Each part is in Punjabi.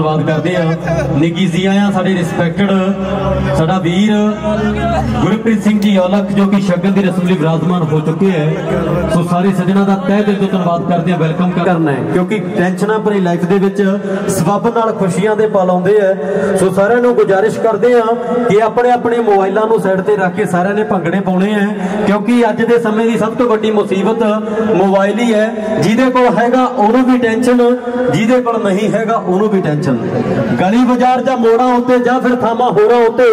ਧੰਨਵਾਦ ਕਰਦੇ ਆ ਨਿੱਕੀ ਜੀ ਆਇਆ, ਸਾਡੇ ਰਿਸਪੈਕਟਡ ਸਾਡਾ ਵੀਰ ਗੁਰਪ੍ਰੀਤ ਸਿੰਘ ਜੀ ਔਲਖ, ਜੋ ਕਿ ਸ਼ਗਨ ਦੀ ਰਸਮ ਲਈ ਵਿਰਾਜਮਾਨ ਹੋ ਚੁੱਕੇ ਹੈ। ਸਾਰੇ ਸੱਜਣਾ ਦਾ ਤਹਿ ਦਿਲ ਤੋਂ ਧੰਨਵਾਦ ਕਰਦੇ ਆ ਵੈਲਕਮ ਕਰਨਾ ਹੈ। ਕਿਉਂਕਿ ਟੈਨਸ਼ਨਾਂ ਭਰੀ ਲਾਈਫ ਦੇ ਵਿੱਚ ਸਬੱਬ ਨਾਲ ਖੁਸ਼ੀਆਂ ਦੇ ਪਲ ਆਉਂਦੇ ਆ। ਸੋ ਸਾਰਿਆਂ ਨੂੰ ਗੁਜ਼ਾਰਿਸ਼ ਕਰਦੇ ਆ ਕਿ ਆਪਣੇ ਆਪਣੇ ਮੋਬਾਈਲਾਂ ਨੂੰ ਸਾਈਡ ਤੇ ਰੱਖ ਕੇ ਸਾਰਿਆਂ ਨੇ ਭੰਗੜੇ ਪਾਉਣੇ ਆ। ਕਿਉਂਕਿ ਅੱਜ ਦੇ ਸਮੇਂ ਦੀ ਸਭ ਤੋਂ ਵੱਡੀ ਮੁਸੀਬਤ ਮੋਬਾਈਲ ਹੀ ਹੈ। ਜਿਹਦੇ ਕੋਲ ਹੈਗਾ ਉਹਨੂੰ ਵੀ ਟੈਨਸ਼ਨ, ਜਿਹਦੇ ਕੋਲ ਨਹੀਂ ਹੈਗਾ ਉਹਨੂੰ ਵੀ ਟੈਨਸ਼ਨ। ਗਲੀ ਬਾਜ਼ਾਰ ਜਾਂ ਮੋੜਾਂ ਉੱਤੇ ਜਾਂ ਫਿਰ ਥਾਵਾਂ ਹੋਰਾਂ ਉੱਤੇ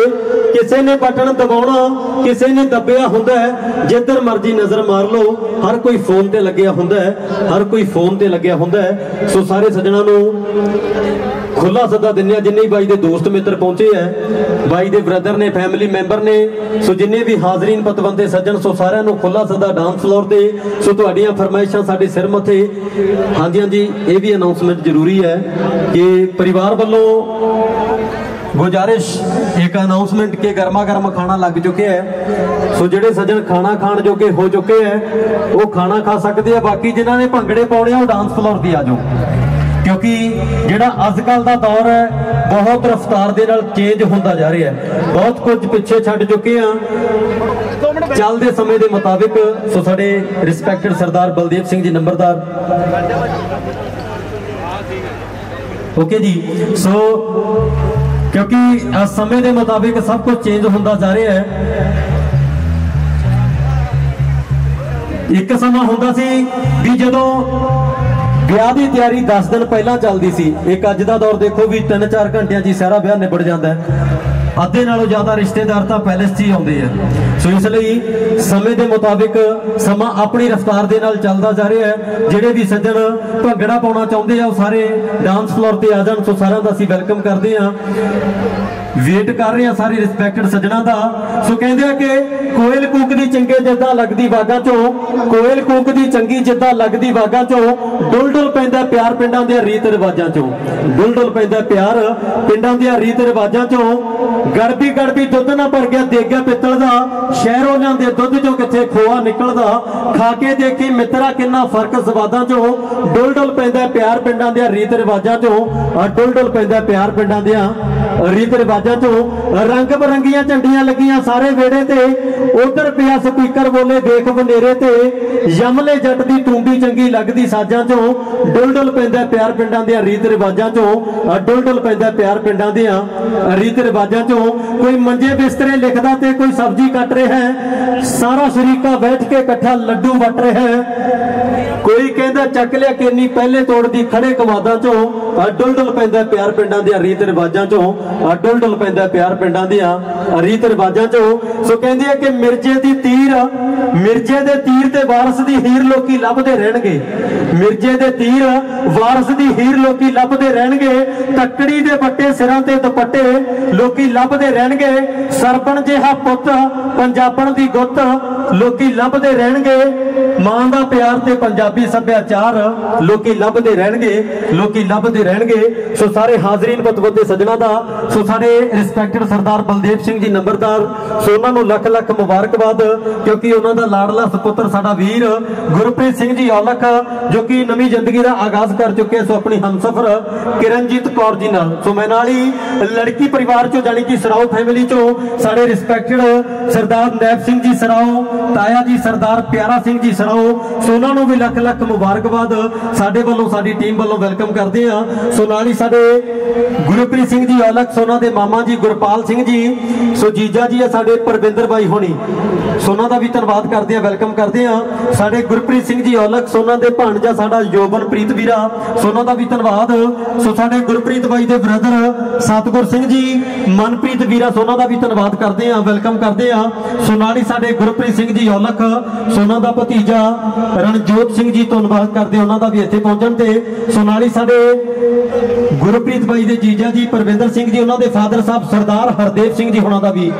ਕਿਸੇ ਨੇ ਬਟਨ ਦਬਾਉਣਾ, ਕਿਸੇ ਨੇ ਦੱਬਿਆ ਹੁੰਦਾ ਹੈ, ਜਿੱਧਰ ਮਰਜ਼ੀ ਨਜ਼ਰ ਮਾਰ ਲਓ, ਹਰ ਕੋਈ ਫੋਨ ਤੇ ਲੱਗਿਆ ਹੁੰਦਾ ਹੈ, ਹਰ ਕੋਈ ਫੋਨ ਤੇ ਲੱਗਿਆ ਹੁੰਦਾ ਹੈ। ਸੋ ਸਾਰੇ ਸੱਜਣਾ ਨੂੰ ਖੁੱਲਾ ਸੱਦਾ ਦਿੰਦੇ ਆ ਜਿੰਨੇ ਵੀ ਬਾਈ ਦੇ ਦੋਸਤ ਮਿੱਤਰ ਪਹੁੰਚੇ ਆ ਬਾਈ ਦੇ ਬ੍ਰਦਰ ਨੇ ਫੈਮਿਲੀ ਮੈਂਬਰ ਨੇ, ਸੋ ਜਿੰਨੇ ਵੀ ਹਾਜ਼ਰੀਨ ਪਤਵੰਦੇ ਸੱਜਣ, ਸੋ ਸਾਰਿਆਂ ਨੂੰ ਖੁੱਲਾ ਸੱਦਾ ਡਾਂਸ ਫਲੋਰ ਤੇ। ਸੋ ਤੁਹਾਡੀਆਂ ਫਰਮਾਇਸ਼ਾਂ ਸਾਡੇ ਸਿਰ ਮੱਥੇ। ਹਾਂਜੀ ਹਾਂਜੀ, ਇਹ ਵੀ ਅਨਾਉਂਸਮੈਂਟ ਜ਼ਰੂਰੀ ਹੈ ਕਿ ਪਰਿਵਾਰ ਵੱਲੋਂ ਗੁਜ਼ਾਰਿਸ਼, ਇੱਕ ਅਨਾਉਂਸਮੈਂਟ ਕਿ ਗਰਮਾ ਗਰਮ ਖਾਣਾ ਲੱਗ ਚੁੱਕਿਆ ਹੈ। ਸੋ ਜਿਹੜੇ ਸੱਜਣ ਖਾਣਾ ਖਾਣ ਜੋਗੇ ਹੋ ਚੁੱਕੇ ਹੈ, ਉਹ ਖਾਣਾ ਖਾ ਸਕਦੇ ਆ। ਬਾਕੀ ਜਿਨ੍ਹਾਂ ਨੇ ਭੰਗੜੇ ਪਾਉਣੇ ਆ, ਉਹ ਡਾਂਸ ਫਲੋਰ ਤੇ ਆ ਜਾਓ। ਕਿਉਂਕਿ ਜਿਹੜਾ ਅੱਜ ਕੱਲ ਦਾ ਦੌਰ ਹੈ, ਬਹੁਤ ਰਫ਼ਤਾਰ ਦੇ ਨਾਲ ਚੇਂਜ ਹੁੰਦਾ ਜਾ ਰਿਹਾ ਹੈ। ਬਹੁਤ ਕੁਝ ਪਿੱਛੇ ਛੱਡ ਚੁੱਕੇ ਆ ਚੱਲਦੇ ਸਮੇਂ ਦੇ ਮੁਤਾਬਿਕ, ਸੋ ਸਾਡੇ ਰਿਸਪੈਕਟਡ ਸਰਦਾਰ ਬਲਦੇਵ ਸਿੰਘ ਜੀ ਨੰਬਰਦਾਰ। ਓਕੇ ਜੀ, ਸੋ ਕਿਉਂਕਿ ਸਮੇਂ ਦੇ ਮੁਤਾਬਿਕ ਸਭ ਕੁਝ ਚੇਂਜ ਹੁੰਦਾ ਜਾ ਰਿਹਾ ਹੈ। ਇੱਕ ਸਮਾਂ ਹੁੰਦਾ ਸੀ ਵੀ ਜਦੋਂ ਵਿਆਹ ਦੀ ਤਿਆਰੀ 10 ਦਿਨ ਪਹਿਲਾਂ ਚੱਲਦੀ ਸੀ, ਇੱਕ ਅੱਜ ਦਾ ਦੌਰ ਦੇਖੋ ਵੀ 3-4 ਘੰਟਿਆਂ 'ਚ ਹੀ ਸਾਰਾ ਵਿਆਹ ਨਿਬੜ ਜਾਂਦਾ ਹੈ। ਅੱਧੇ ਨਾਲੋਂ ਜ਼ਿਆਦਾ ਰਿਸ਼ਤੇਦਾਰ ਤਾਂ ਪੈਲੇਸ 'ਚ ਹੀ ਆਉਂਦੇ ਆ। ਸੋ ਇਸ ਲਈ ਸਮੇਂ ਦੇ ਮੁਤਾਬਿਕ ਸਮਾਂ ਆਪਣੀ ਰਫ਼ਤਾਰ ਦੇ ਨਾਲ ਚੱਲਦਾ ਜਾ ਰਿਹਾ ਹੈ। ਜਿਹੜੇ ਵੀ ਸੱਜਣ ਭੰਗੜਾ ਪਾਉਣਾ ਚਾਹੁੰਦੇ ਆ, ਉਹ ਸਾਰੇ ਡਾਂਸ ਫਲੋਰ ਤੇ ਆ ਜਾਣ। ਸੋ ਸਾਰਿਆਂ ਦਾ ਅਸੀਂ ਵੈਲਕਮ ਕਰਦੇ ਆ ਵੇਟ ਕਰ ਰਹੇ ਆ ਸਾਰੇ ਰਿਸਪੈਕਟਡ ਸੱਜਣਾ ਦਾ। ਸੋ ਕਹਿੰਦੇ ਆ ਕਿ ਕੋਇਲ ਕੂਕ ਦੀ ਚੰਗੇ ਜਿੱਦਾਂ ਲੱਗਦੀ ਬਾਗਾਂ ਚੋਂ, ਕੋਇਲ ਕੂਕ ਦੀ ਚੰਗੀ ਜਿੱਦਾਂ ਲੱਗਦੀ ਬਾਗਾਂ ਚੋਂ ਡੁਲਡੁਲ ਪੈਂਦਾ ਪਿਆਰ ਪਿੰਡਾਂ ਦੇ ਰੀਤ ਰਿਵਾਜਾਂ ਚੋਂ। ਡੁੱਲ ਪੈਂਦਾ ਪਿਆਰ ਪਿੰਡਾਂ ਦੇ ਰੀਤ ਰਿਵਾਜਾਂ ਚੋਂ। ਗੜਬੀ ਗੜਬੀ ਦੁੱਧ ਨਾ ਭਰ ਗਿਆ ਦੇਗਾ ਪਿੱਤਲ ਦਾ ਸ਼ਹਿਰੋਂ ਲਿਆਂਦੇ ਦੁੱਧ ਚੋਂ ਕਿੱਥੇ ਖੋਆ ਨਿਕਲਦਾ? ਖਾ ਕੇ ਦੇਖੀ ਮਿੱਤਰਾ ਕਿੰਨਾ ਫ਼ਰਕ ਸਵਾਦਾਂ ਚੋਂ। ਡੁਲਡੁਲ ਪੈਂਦਾ ਪਿਆਰ ਪਿੰਡਾਂ ਦੇ ਰੀਤ ਰਿਵਾਜਾਂ ਚੋਂ। ਆ ਡੁੱਲ ਪੈਂਦਾ ਪਿਆਰ ਪਿੰਡਾਂ ਦੇ ਰੀਤ ਰਿਵਾਜਾਂ ਚੋਂ ਰੰਗ ਬਰੰਗੀਆਂ ਝੰਡੀਆਂ ਲੱਗੀਆਂ ਸਾਰੇ ਵੇੜੇ ਤੇ ਉਧਰ ਪਿਆ ਸਪੀਕਰ ਬੋਲੇ ਦੇਖ ਬਨੇਰੇ ਤੇ ਯਮਲੇ ਜੱਟ ਦੀ ਟੂੰਬੀ ਚੰਗੀ ਲੱਗਦੀ ਸਾਜਾਂ ਚੋਂ ਡੁੱਲ ਡੁੱਲ ਪੈਂਦਾ ਪਿਆਰ ਪਿੰਡਾਂ ਦੇ ਰੀਤ ਰਿਵਾਜਾਂ ਚੋਂ ਆ ਡੁੱਲ ਡੁੱਲ ਪੈਂਦਾ ਪਿਆਰ ਪਿੰਡਾਂ ਦੇ ਰੀਤ ਰਿਵਾਜਾਂ ਚੋਂ ਕੋਈ ਮੰਜੇ ਬਿਸਤਰੇ ਲਿਖਦਾ ਤੇ ਕੋਈ ਸਬਜ਼ੀ ਕੱਟ ਰਿਹਾ ਹੈ ਸਾਰਾ ਸ਼ਰੀਕਾ ਬੈਠ ਕੇ ਇਕੱਠਾ ਲੱਡੂ ਵਟ ਰਿਹਾ ਹੈ ਕੋਈ ਕਹਿੰਦਾ ਚੱਕ ਲਿਆ ਕਿੰਨੀ ਪਹਿਲੇ ਤੋੜਦੀ ਖੜੇ ਕਮਾਦਾਂ ਚੋਂ ਆ ਡੁੱਲ ਡੁੱਲ ਪੈਂਦਾ ਪਿਆਰ ਪਿੰਡਾਂ ਦੇ ਰੀਤ ਰਿਵਾਜਾਂ ਚੋਂ ਆ ਡੁੱਲ ਪੈਂਦਾ ਪਿਆਰ ਪਿੰਡਾਂ ਦੀਆਂ, ਰੀਤ ਰਿਵਾਜਾਂ ਚੋਂ ਸੋ ਕਹਿੰਦੇ ਆ ਕਿ ਮਿਰਜੇ ਦੀ ਤੀਰ, ਮਿਰਜੇ ਦੇ ਤੀਰ ਤੇ ਵਾਰਸ ਦੀ ਹੀਰ ਲੋਕੀ ਲੱਭਦੇ ਰਹਿਣਗੇ। ਮਿਰਜੇ ਦੇ ਤੀਰ, ਵਾਰਸ ਦੀ ਹੀਰ ਲੋਕੀ ਲੱਭਦੇ ਰਹਿਣਗੇ। ਤੱਕੜੀ ਦੇ ਬੱਟੇ ਸਿਰਾਂ ਤੇ ਦੁਪੱਟੇ ਲੋਕੀ ਲੱਭਦੇ ਰਹਿਣਗੇ। ਸਰਪਣ ਜਿਹਾ ਪੁੱਤ, ਪੰਜਾਬਣ ਦੀ ਗੁੱਤ ਲੋਕੀ ਲੱਭਦੇ ਰਹਿਣਗੇ। ਮਾਂ ਦਾ ਪਿਆਰ ਤੇ ਪੰਜਾਬੀ ਸੱਭਿਆਚਾਰ ਲੋਕੀ ਲੱਭਦੇ ਰਹਿਣਗੇ, ਲੋਕੀ ਲੱਭਦੇ ਰਹਿਣਗੇ। ਸੋ ਸਾਰੇ ਹਾਜ਼ਰੀਨ ਪਤਵਤੇ ਸੱਜਣਾ ਦਾ, ਸੋ ਸਾਡੇ ਰਿਸਪੈਕਟਡ ਸਰਦਾਰ ਬਲਦੇਵ ਸਿੰਘ ਜੀ ਨੰਬਰਦਾਰ, ਸੋ ਉਹਨਾਂ ਨੂੰ ਲੱਖ ਲੱਖ ਮੁਬਾਰਕਬਾਦ, ਕਿਉਂਕਿ ਉਹਨਾਂ ਦਾ ਲਾਡਲਾ ਸੁਪੁੱਤਰ ਸਾਡਾ ਵੀਰ ਗੁਰਪ੍ਰੀਤ ਸਿੰਘ ਜੀ ਔਲਖ, ਜੋ ਕਿ ਨਵੀਂ ਜ਼ਿੰਦਗੀ ਦਾ ਆਗਾਜ਼ ਕਰ ਚੁੱਕੇ ਸੋ ਆਪਣੀ ਹਮਸਫਰ ਕਿਰਨਜੀਤ ਕੌਰ ਜੀ ਨਾਲ। ਸੋ ਮੈਂ ਨਾਲ ਹੀ ਲੜਕੀ ਪਰਿਵਾਰ ਚੋਂ ਜਾਨੀ ਕਿ ਸਰਾਓ ਫੈਮਿਲੀ ਚੋਂ, ਸਾਡੇ ਰਿਸਪੈਕਟਡ ਸਰਦਾਰ ਨੈਬ ਸਿੰਘ ਜੀ ਸਰਾਓ, ਤਾਇਆ ਜੀ ਸਰਦਾਰ ਪਿਆਰਾ ਸਿੰਘ ਜੀ ਸਰਾਓ, ਸੋ ਉਹਨਾਂ ਨੂੰ ਵੀ ਲੱਖ ਲੱਖ ਮੁਬਾਰਕਬਾਦ ਸਾਡੇ ਵੱਲੋਂ, ਸਾਡੀ ਟੀਮ ਵੱਲੋਂ ਵੈਲਕਮ ਕਰਦੇ ਆ। ਸੋ ਨਾਲ ਹੀ ਸਾਡੇ ਗੁਰਪ੍ਰੀਤ ਸਿੰਘ ਜੀ ਔਲਖ ਸੋਨਾ ਦੇ ਮਾਮਾ ਜੀ ਗੁਰਪਾਲ ਸਿੰਘ ਜੀ, ਸੋ ਜੀਜਾ ਜੀ ਆ ਸਾਡੇ ਪਰਵਿੰਦਰ ਬਾਈ ਹੋਣੀ। ਸੋ ਉਹਨਾਂ ਦਾ ਵੀ ਧੰਨਵਾਦ ਕਰਦੇ ਆ ਵੈਲਕਮ ਕਰਦੇ ਆ ਸਾਡੇ ਗੁਰਪ੍ਰੀਤ ਸਿੰਘ ਜੀ ਔਲਖ, ਸੋ ਉਹਨਾਂ ਦੇ ਭਾਣਜਾ ਸਾਡਾ ਜੋਬਨਪ੍ਰੀਤ ਵੀਰਾ, ਸੋ ਉਹਨਾਂ ਦਾ ਵੀ ਧੰਨਵਾਦ। ਸੋ ਸਾਡੇ ਗੁਰਪ੍ਰੀਤ ਬਾਈ ਦੇ ਬ੍ਰਦਰ ਸਤਗੁਰ ਸਿੰਘ ਜੀ, ਮਨਪ੍ਰੀਤ ਵੀਰਾ, ਸੋ ਉਹਨਾਂ ਦਾ ਵੀ ਧੰਨਵਾਦ ਕਰਦੇ ਆ ਵੈਲਕਮ ਕਰਦੇ ਆ ਸੋ ਨਾਲ ਹੀ ਸਾਡੇ ਗੁਰਪ੍ਰੀਤ ਸਿੰਘ ਜੀ ਔਲਖ, ਸੋ ਉਹਨਾਂ ਦਾ ਭਤੀਜਾ ਰਣਜੋਤ ਸਿੰਘ ਜੀ ਧੰਨਵਾਦ ਕਰਦੇ ਉਹਨਾਂ ਦਾ ਵੀ ਇੱਥੇ ਪਹੁੰਚਣ ਤੇ। ਸੋ ਨਾਲ ਹੀ ਸਾਡੇ ਗੁਰਪ੍ਰੀਤ ਬਾਈ ਦੇ ਜੀਜਾ ਜੀ, ਪਰਵਿੰਦਰ ਸਿੰਘ ਜੀ, ਉਹਨਾਂ ਦੇ ਫਾਦਰ ਸਾਹਿਬ ਸਰਦਾਰ ਹਰਦੇਵ ਸਿੰਘ ਜੀ ਉਹਨਾਂ ਦਾ ਵੀ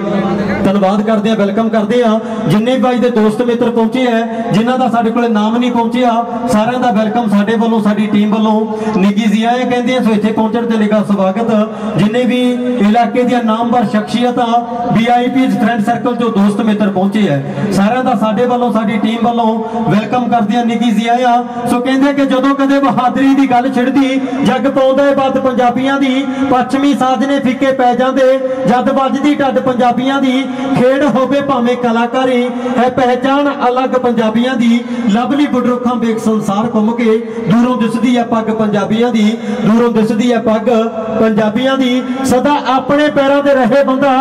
ਧੰਨਵਾਦ ਕਰਦੇ ਆ ਵੈਲਕਮ ਕਰਦੇ ਆ ਜਿੰਨੇ ਵੀ ਦੇ ਦੋਸਤ ਮਿੱਤਰ ਪਹੁੰਚੇ ਆ ਜਿਨ੍ਹਾਂ ਦਾ ਸਾਡੇ ਕੋਲੇ ਨਾਮ ਨਹੀਂ ਪਹੁੰਚਿਆ, ਸਾਰਿਆਂ ਦਾ ਵੈਲਕਮ ਸਾਡੇ ਵੱਲੋਂ, ਸਾਡੀ ਟੀਮ ਵੱਲੋਂ। ਨਿੱਗੀ ਜੀ ਕਹਿੰਦੇ ਆ ਸੋ ਇੱਥੇ ਪਹੁੰਚਣ ਤੇ ਨਿੱਘਾ ਸਵਾਗਤ। ਜਿੰਨੇ ਵੀ ਇਲਾਕੇ ਦੀਆਂ ਨਾਮਵਰ ਸ਼ਖਸੀਅਤਾਂ ਵੀਆਈਪੀਜ਼ ਫਰੈਂਡ ਸਰਕਲ ਚੋਂ ਦੋਸਤ ਮਿੱਤਰ ਪਹੁੰਚੇ ਆ ਸਾਰਿਆਂ ਦਾ ਸਾਡੇ ਵੱਲੋਂ, ਸਾਡੀ ਟੀਮ ਵੱਲੋਂ ਵੈਲਕਮ ਕਰਦੇ ਆ ਨਿੱਕੀ ਜੀ ਆਇਆ ਸੋ ਕਹਿੰਦੇ ਕਿ ਜਦੋਂ ਕਦੇ ਬਹਾਦਰੀ ਦੀ ਗੱਲ ਛਿੜਦੀ, ਜੱਗ ਪਾਉਂਦਾ ਏ ਬਾਤ ਪੰਜਾਬੀਆਂ ਦੀ। ਪੱਛਮੀ ਸਾਜ ਨੇ ਫਿੱਕੇ ਪੈ ਜਾਂਦੇ। ਜਦ ਵੱਜਦੀ ਢੱਡ ਪੰਜਾਬੀਆਂ ਦੀ, ਖੇਡ ਹੋਵੇ ਭਾਵੇਂ ਕਲਾਕਾਰੀ, ਹੈ ਪਹਿਚਾਨ ਅਲੱਗ ਪੰਜਾਬੀਆਂ ਦੀ। ਲਵਲੀ ਬੁੱਢਰੁੱਖਾਂ ਵੇਖ ਸੰਸਾਰ ਘੁੰਮ ਕੇ, ਦੂਰੋਂ ਦਿਸਦੀ ਹੈ ਪੱਗ ਪੰਜਾਬੀਆਂ ਦੀ, ਦੂਰੋਂ ਦਿਸਦੀ ਹੈ ਪੱਗ ਪੰਜਾਬੀਆਂ ਦੀ। ਸਦਾ ਆਪਣੇ ਪੈਰਾਂ ਤੇ ਰਹੇ ਬੰਦਾ,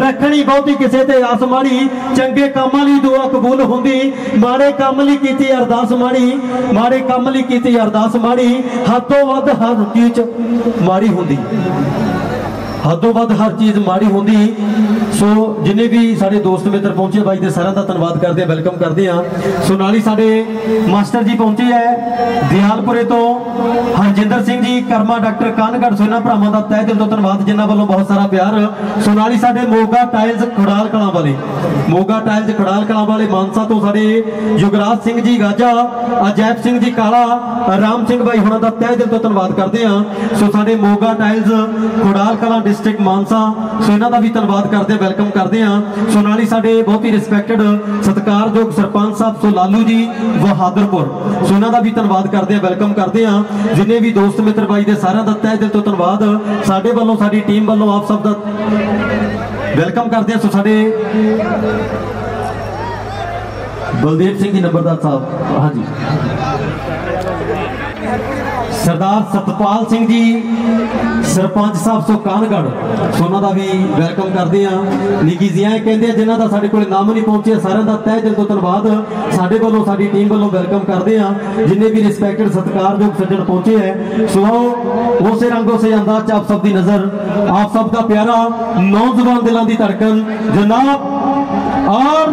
ਰੱਖਣੀ ਬਹੁਤੀ ਕਿਸੇ ਤੇ ਆਸ ਮਾੜੀ। ਚੰਗੇ ਕੰਮਾਂ ਲਈ ਦੁਆ ਕਬੂਲ ਹੁੰਦੀ, ਮਾੜੇ ਕੰਮ ਲਈ ਕੀਤੀ ਅਰਦਾਸ ਮਾੜੀ, ਮਾੜੇ ਕੰਮ ਲਈ ਕੀਤੀ ਅਰਦਾਸ ਮਾੜੀ। ਹੱਥੋਂ ਵੱਧ ਹਰ ਚੀਜ਼ ਮਾੜੀ ਹੁੰਦੀ। ਹੱਦੋਂ ਵੱਧ ਹਰ ਚੀਜ਼ ਮਾੜੀ ਹੁੰਦੀ। ਸੋ ਜਿੰਨੇ ਵੀ ਸਾਡੇ ਦੋਸਤ ਮਿੱਤਰ ਪਹੁੰਚੇ, ਬਾਈ ਦੇ ਸਾਰਿਆਂ ਦਾ ਧੰਨਵਾਦ ਕਰਦੇ ਆ ਵੈਲਕਮ ਕਰਦੇ ਆ ਸੋ ਨਾਲ ਹੀ ਸਾਡੇ ਮਾਸਟਰ ਜੀ ਪਹੁੰਚੇ ਹੈ, ਦਿਆਲਪੁਰੇ ਤੋਂ ਹਰਜਿੰਦਰ ਸਿੰਘ ਜੀ, ਕਰਮਾ ਡਾਕਟਰ ਕਾਨਗੜ ਇਹਨਾਂ ਭਰਾਵਾਂ ਦਾ ਤਹਿ ਦਿਲ ਤੋਂ ਧੰਨਵਾਦ, ਜਿਨ੍ਹਾਂ ਵੱਲੋਂ ਬਹੁਤ ਸਾਰਾ ਪਿਆਰ। ਸੋ ਨਾਲ ਹੀ ਸਾਡੇ ਮੋਗਾ ਟਾਇਲਸ ਖੁੜਾਲ ਕਲਾਂ ਵਾਲੇ, ਮੋਗਾ ਟਾਇਲਸ ਖੁੜਾਲ ਕਲਾਂ ਵਾਲੇ ਮਾਨਸਾ ਤੋਂ ਸਾਡੇ ਯੁਗਰਾਜ ਸਿੰਘ ਜੀ ਗਾਜਾ ਅਜੈਬ ਸਿੰਘ ਜੀ, ਕਾਲਾ ਰਾਮ ਸਿੰਘ ਬਾਈ ਹੁਣਾਂ ਦਾ ਤਹਿ ਦਿਲ ਤੋਂ ਧੰਨਵਾਦ ਕਰਦੇ ਆ ਸੋ ਸਾਡੇ Moga tiles Khudal Kalan district Mansa. So ਇਹਨਾਂ ਦਾ ਵੀ ਧੰਨਵਾਦ ਕਰਦੇ, ਵੈਲਕਮ ਕਰਦੇ ਆ ਸੋ ਨਾਲ ਹੀ ਸਾਡੇ ਬਹੁਤ ਹੀ ਰਿਸਪੈਕਟਡ ਸਤਿਕਾਰਯੋਗ ਸਰਪੰਚ ਸਾਹਿਬ, ਸੋ ਲਾਲੂ ਜੀ, ਬਹਾਦਰਪੁਰ। ਸੋ ਇਹਨਾਂ ਦਾ ਵੀ ਧੰਨਵਾਦ ਕਰਦੇ ਆ ਵੈਲਕਮ ਕਰਦੇ ਆ ਜਿੰਨੇ ਵੀ ਦੋਸਤ ਮਿੱਤਰ ਬਾਈ ਦੇ ਸਾਰਿਆਂ ਦਾ ਤਹਿ ਦਿਲ ਤੋਂ ਧੰਨਵਾਦ। ਸਾਡੇ ਵੱਲੋਂ, ਸਾਡੀ ਟੀਮ ਵੱਲੋਂ ਆਪ ਸਭ ਦਾ ਵੈਲਕਮ ਕਰਦੇ ਆ ਸੋ ਸਾਡੇ ਬਲਦੇਵ ਸਿੰਘ ਜੀ, ਨੰਬਰਦਾਰ ਸਾਹਿਬ। ਹਾਂਜੀ। ਸਰਦਾਰ ਸਤਪਾਲ ਸਿੰਘ ਜੀ, ਸਰਪੰਚ ਸਾਹਿਬ ਸੋ ਕਾਨਗੜ ਸੋ ਉਹਨਾਂ ਦਾ ਵੀ ਵੈਲਕਮ ਕਰਦੇ ਆ ਨਿੱਕੀ ਜੀਆਂ ਕਹਿੰਦੇ ਆ, ਜਿਨ੍ਹਾਂ ਦਾ ਸਾਡੇ ਕੋਲ ਨਾਮ ਨਹੀਂ ਪਹੁੰਚਿਆ, ਸਾਰਿਆਂ ਦਾ ਤਹਿ ਦਿਲ ਤੋਂ ਧੰਨਵਾਦ। ਸਾਡੇ ਵੱਲੋਂ, ਸਾਡੀ ਟੀਮ ਵੱਲੋਂ ਵੈਲਕਮ ਕਰਦੇ ਆ ਜਿੰਨੇ ਵੀ ਰਿਸਪੈਕਟਡ ਸਤਿਕਾਰਯੋਗ ਸੱਜਣ ਪਹੁੰਚੇ ਹੈ। ਸੋ ਉਸੇ ਰੰਗ, ਉਸੇ ਅੰਦਾਜ਼ ਚ ਆਪ ਸਭ ਦੀ ਨਜ਼ਰ, ਆਪ ਸਭ ਦਾ ਪਿਆਰਾ ਨੌਜਵਾਨ ਦਿਲਾਂ ਦੀ ਧੜਕਨ, ਜਨਾਬ ਔਰ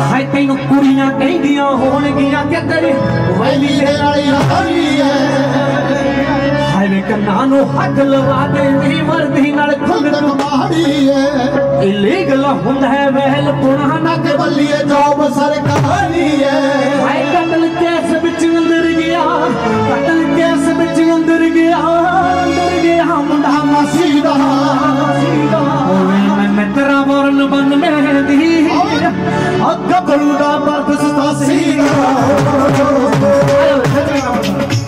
ਹਾਏ ਤੈਨੂੰ ਕੁੜੀਆਂ ਕਹਿੰਦੀਆਂ ਹੋਣਗੀਆਂ ਕਿ ਤੇਰੀ ਵੈਲੀ ਦੇ ਵਾਲੀ ਹਾਈ ਹੈ ਹਾਏ ਵੇ ਕੰਨਾਂ ਨੂੰ ਹੱਥ ਲਵਾ ਦੇ ਵੀ ਵਰਦੀ ਨਾਲ ਖੁੰਦਕ ਮਾੜੀ ਏ ਇਲੀਗਲ ਹੁੰਦਾ ਹੈ ਵਹਿਲ ਪੁਣਾ ਨਾ ਨੱਕ ਬੱਲੀਏ ਜੋਬ ਸਰਕਾਰੀ ਏ ਹਾਏ ਕਤਲ ਕੇਸ ਵਿੱਚ ਅੰਦਰ ਗਿਆ ਕਤਲ ਕੇਸ ਵਿੱਚ ਅੰਦਰ ਗਿਆ ਅੰਦਰ ਗਿਆ ਮੁੰਡਾ ਮਾਸੀ ਦਾ। ਓਏ ਮੈਂ ਮਿੱਤਰਾ ਵਰਨ ਬਨ ਮਹਿੰਦੀ। ਅੱਗ ਬਲੂਦਾ ਬਰਦ ਸਤਾਸੀ ਦਾ ਇਸ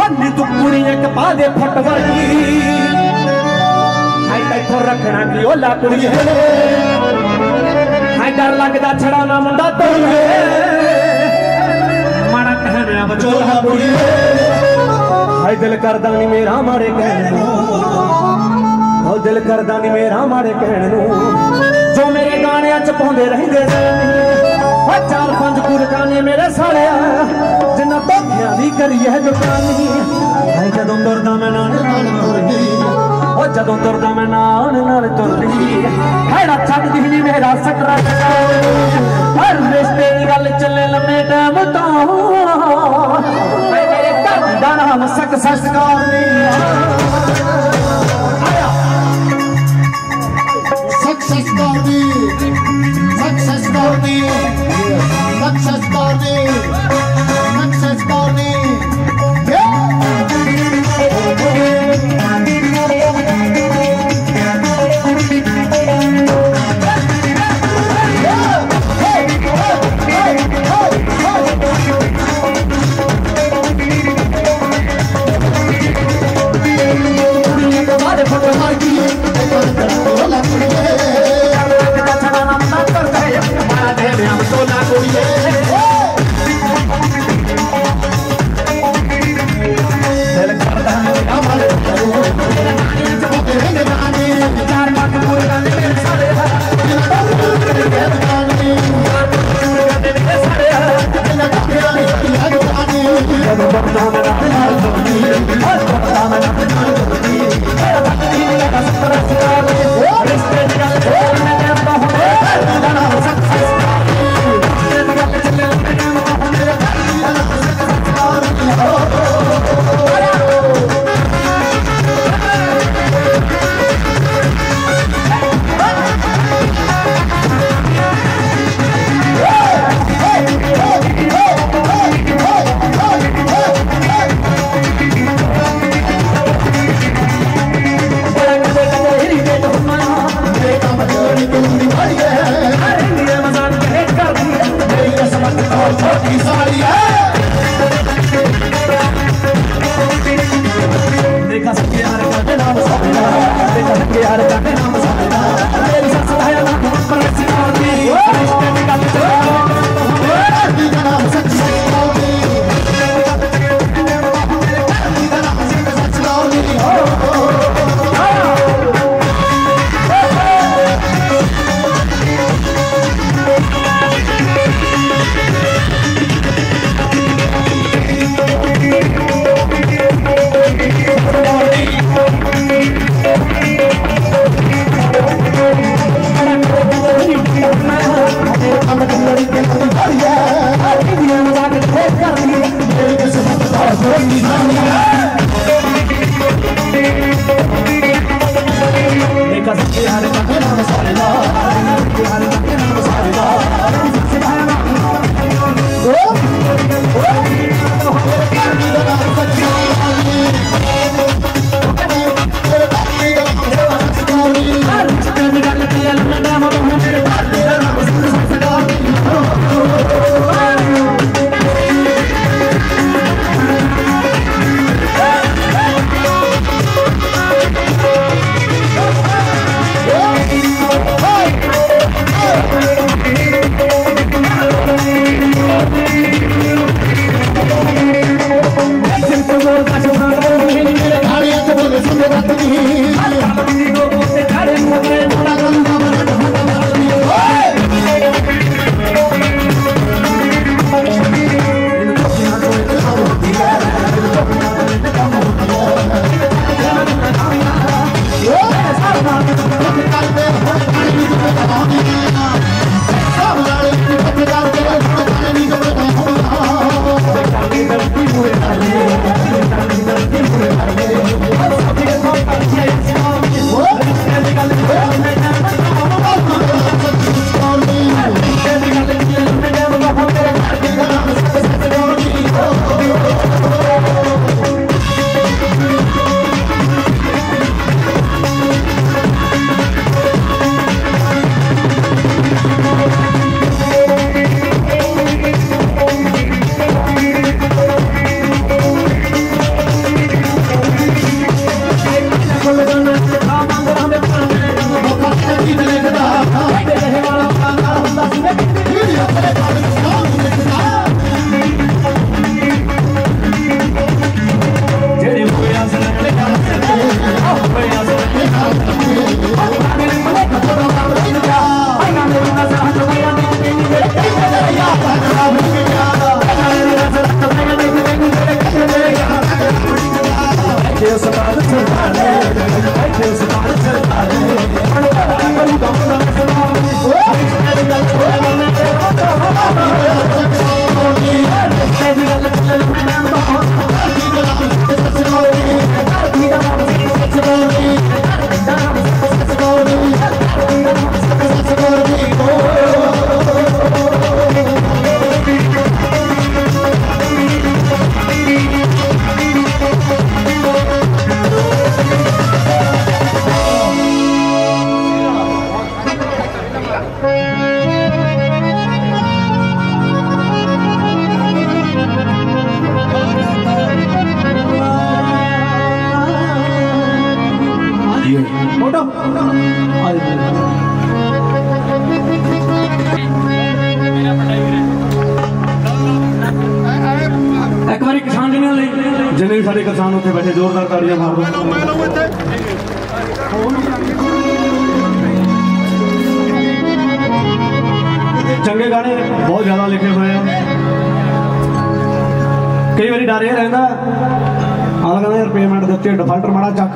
ਹੰਨੀ ਤੂੰ ਕੁੜੀ ਇੱਕ ਪਾ ਦੇ ਵਰਗੀ ਹਾਈ ਬੈਠੋ ਰੱਖਣਾ ਕੀ ਉਹ ਲਾ ਕੁੜੀ ਹਾਈ ਡਰ ਲੱਗਦਾ ਛੜਾ ਨਾ ਮੁੰਡਾ ਤੋੜੇ ਮਾੜਾ ਕਹਿਣਿਆ ਬਚੋਲਾ ਕੁੜੀ ਹਾਈ ਦਿਲ ਕਰਦਾ ਨਹੀਂ ਮੇਰਾ ਮਾੜੇ ਕਹਿਣ ਉਹ ਦਿਲ ਕਰਦਾ ਨਹੀਂ ਮੇਰਾ ਮਾੜੇ ਕਹਿਣ ਨੂੰ। ਜੋ ਮੇਰੇ ਗਾਣਿਆਂ ਚ ਪਾਉਂਦੇ ਰਹਿੰਦੇ ਨੇ। ਉਹ ਚਾਰ ਪੰਜ ਕੁਰਕਾਨੇ ਮੇਰੇ ਸਾਲਿਆ, ਜਿੰਨਾ ਧੋਖਿਆਂ ਦੀ ਕਰੀ ਹੈ ਦੁਕਾਨੀ ਐ ਜਦੋਂ ਤੁਰਦਾ ਮੈਂ ਨਾਲ ਨਾਲ ਤੁਰਦੀ। ਉਹ ਜਦੋਂ ਤੁਰਦਾ ਮੈਂ ਨਾਲ ਨਾਲ ਤੁਰਦੀ। ਹੈੜਾ ਛੱਡਦੀ ਨਹੀਂ ਮੇਰਾ ਸਟਰਕ ਹਰ ਰਿਸ਼ਤੇ ਦੀ ਗੱਲ ਚੱਲੇ ਲੰਮੇ ਟਾਈਮ ਤੋਂ। ਮੇਰੇ ਘਰ ਦਾ ਨਾਮ ਸਕਸੈਸ ਨਹੀਂ success kardi success kardi success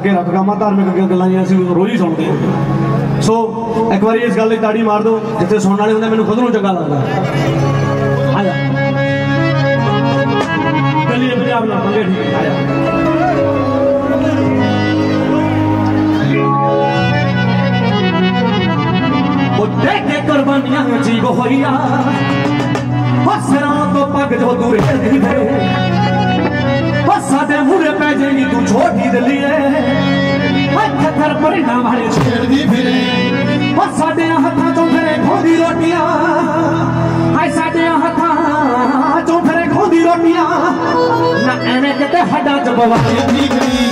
ਮਾੜਾ ਚੱਕ ਕੇ ਰੱਖ ਗਾਵਾਂ ਧਾਰਮਿਕ ਗ- ਗੱਲਾਂ ਜਿਹੀਆਂ ਅਸੀਂ ਰੋਜ਼ ਹੀ ਸੁਣਦੇ ਹਾਂ। ਸੋ ਇੱਕ ਵਾਰੀ ਇਸ ਗੱਲ ਲਈ ਤਾੜੀ ਮਾਰ ਦਿਓ, ਜਿੱਥੇ ਸੁਣਨ ਵਾਲੇ ਹੁੰਦੇ, ਮੈਨੂੰ ਖੁਦ ਨੂੰ ਚੰਗਾ ਲੱਗਦਾ। ਆ ਜਾ ਚੱਲੀਏ, ਪੰਜਾਬ ਨਾਲ ਪੰਗੇ ਠੀਕ। ਆ ਜਾ ਉਹ ਦੇ ਕੇ ਕੁਰਬਾਨੀਆਂ ਜੀਵ ਹੋਈਆ। ਹਸਰਾਂ ਤੋਂ ਪੱਗ ਜੋ ਦੂਰ ਹਿਲਦੀ ਵੇ ਉਹ ਸਾਡੇ ਮੂਰੇ ਪੈ ਜਾਏਗੀ, ਤੂੰ ਛੋਟੀ ਦਲੀਏ ਹੱਥ ਕਰ ਪਰਿਣਾ ਵਾਲੇ ਛੇੜਦੀ ਫਿਰੇ। ਉਹ ਸਾਡੇ ਹੱਥਾਂ ਤੋਂ ਫਿਰੇ ਖੋਦੀ ਰੋਟੀਆਂ। ਹਾਏ ਸਾਡੇ ਹੱਥਾਂ ਤੋਂ ਫਿਰੇ ਖੋਦੀ ਰੋਟੀਆਂ। ਨਾ ਐਵੇਂ ਕਿਤੇ ਹੱਡਾਂ ਚ ਬਵਾਲੀ ਠੀਕ ਨਹੀਂ।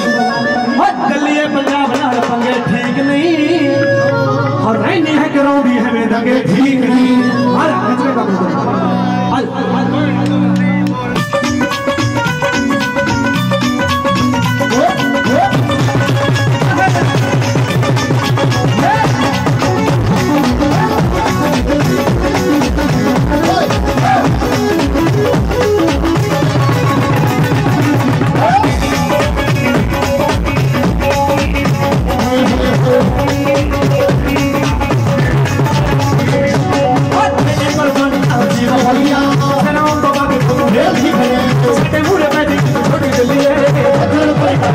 ਉਹ ਗੱਲੀਏ ਪੰਜਾਬ ਨਾਲ ਪੰਗੇ ਠੀਕ ਨਹੀਂ। ਔਰ ਰਹਿਣੀ ਹੈ ਕਰਾਉਂਦੀ ਹੈ ਵੇ ਦੰਗੇ ਠੀਕ ਨਹੀਂ। ਹਰ ਕਿਤੇ ਕੰਮ ਹਲ। ਆ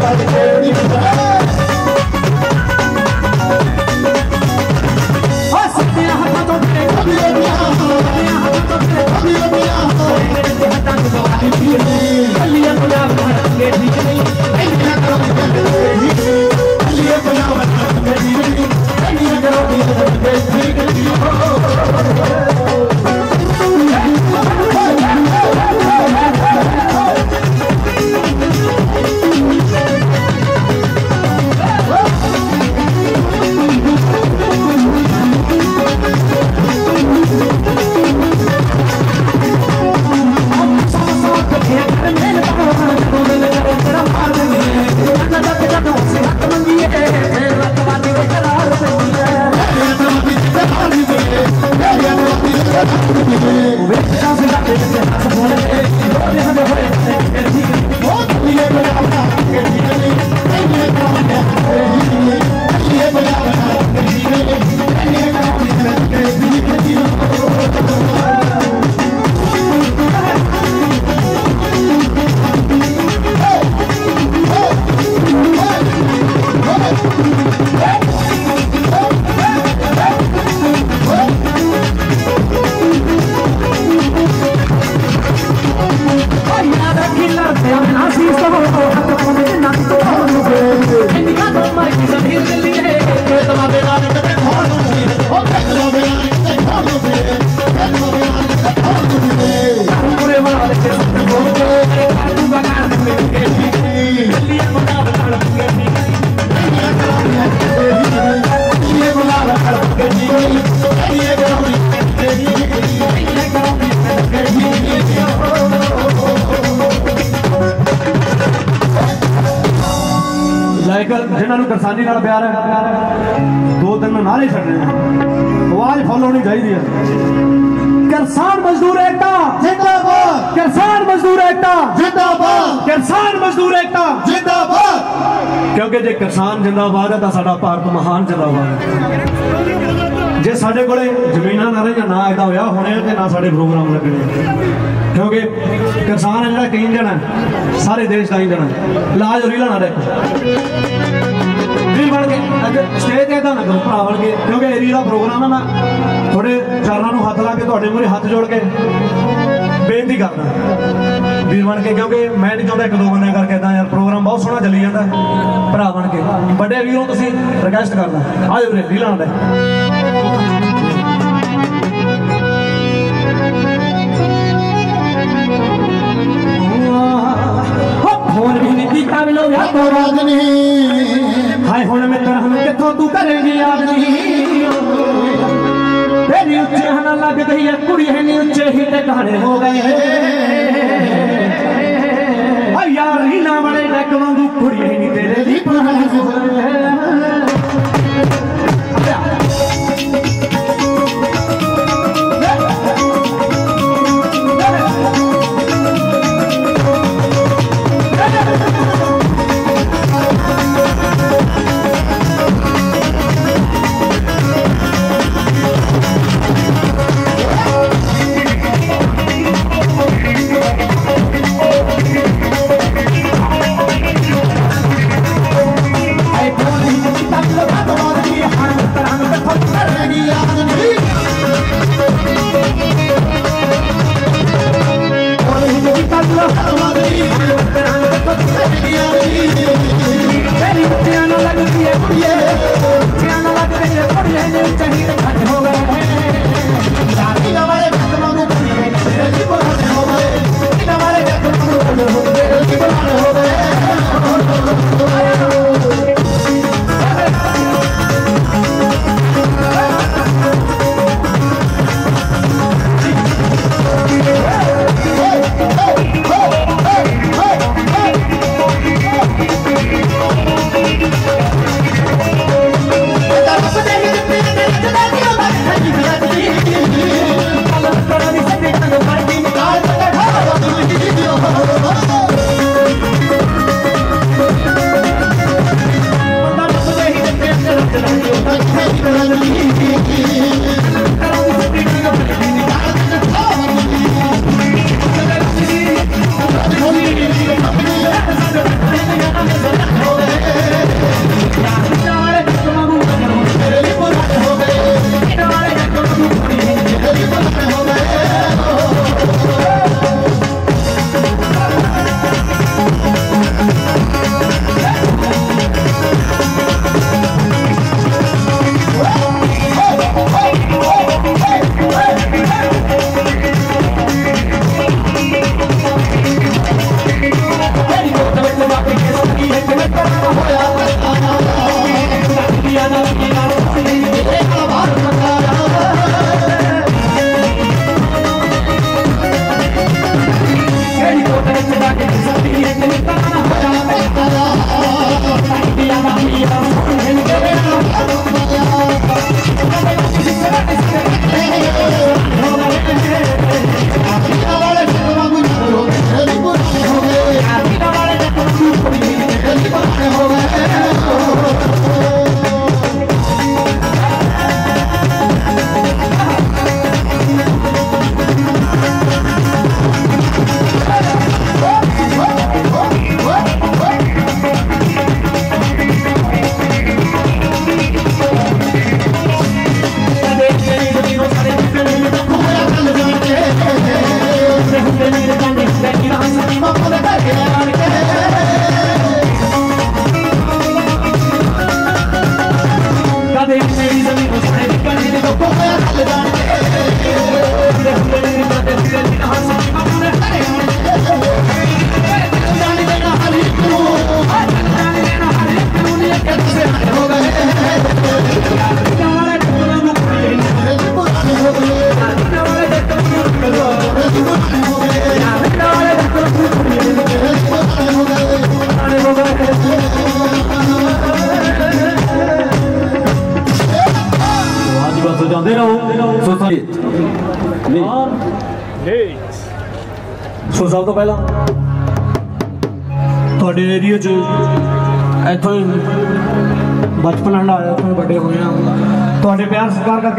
ਸਾਡੇ ਪ੍ਰੋਗਰਾਮ ਲੱਗਣੇ ਕਿਉਂਕਿ ਕਿਸਾਨ ਹੈ ਜਿਹੜਾ ਕਈ ਜਣਾ, ਸਾਰੇ ਦੇਸ਼ ਦਾ ਹੀ ਜਣਾ, ਲਾਜ ਹੋਰੀ ਲਾਣਾ ਦੇ ਵੀਰ ਬਣ ਕੇ, ਅੱਜ ਸਟੇਜ ਤੇ ਤਾਂ ਨਾ ਕਰੋ ਭਰਾ ਬਣ ਕੇ, ਕਿਉਂਕਿ ਏਰੀਆ ਦਾ ਪ੍ਰੋਗਰਾਮ ਹੈ ਨਾ, ਤੁਹਾਡੇ ਚਰਨਾਂ ਨੂੰ ਹੱਥ ਲਾ ਕੇ ਤੁਹਾਡੇ ਮੂਹਰੇ ਹੱਥ ਜੋੜ ਕੇ ਬੇਨਤੀ ਕਰਦਾ। ਵੀਰ ਬਣ ਕੇ, ਕਿਉਂਕਿ ਮੈਂ ਨਹੀਂ ਚਾਹੁੰਦਾ ਇੱਕ ਦੋ ਬੰਦਿਆਂ ਕਰਕੇ ਇਦਾਂ ਯਾਰ ਪ੍ਰੋਗਰਾਮ ਬਹੁਤ ਸੋਹਣਾ ਚੱਲੀ ਜਾਂਦਾ। ਭਰਾ ਬਣ ਕੇ, ਵੱਡੇ ਵੀਰੋਂ ਤੁਸੀਂ ਰਿਕਵੈਸਟ ਕਰਦਾ। ਆਜੋ ਵੀਰੇ ਰੀਲਾਂ ਦੇ ਉੱਚੇ ਹਨਾ ਲੱਗ ਗਈ ਹੈ। ਕੁੜੀ ਹੈ ਨੀ ਉੱਚੇ